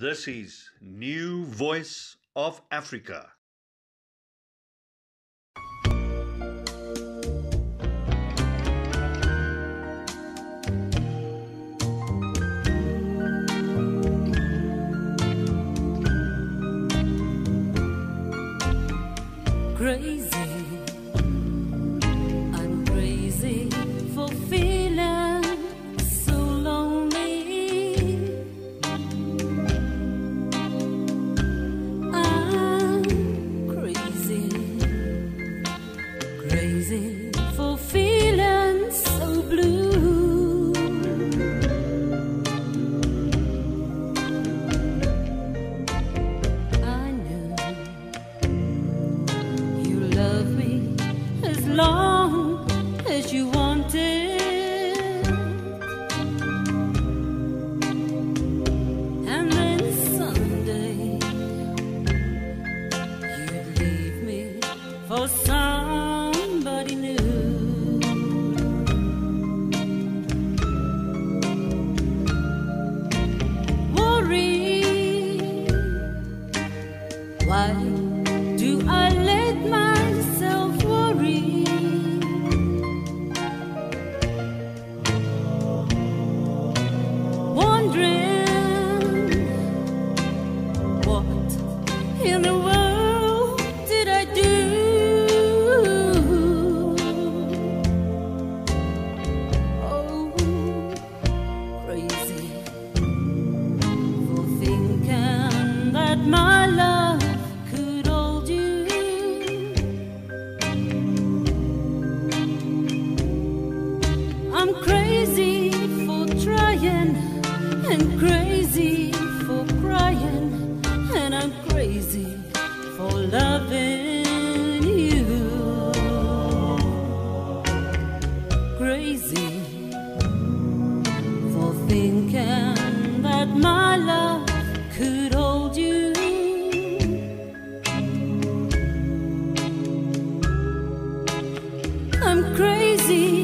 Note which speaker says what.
Speaker 1: This is New Voice of Africa.
Speaker 2: crazy. I'm crazy for feeling long as you wanted. And then someday you'd leave me for somebody new. Worry why do I let myself that my love could hold you. I'm crazy for trying and crazy for crying, and I'm crazy for loving you. Crazy for thinking that my love Crazy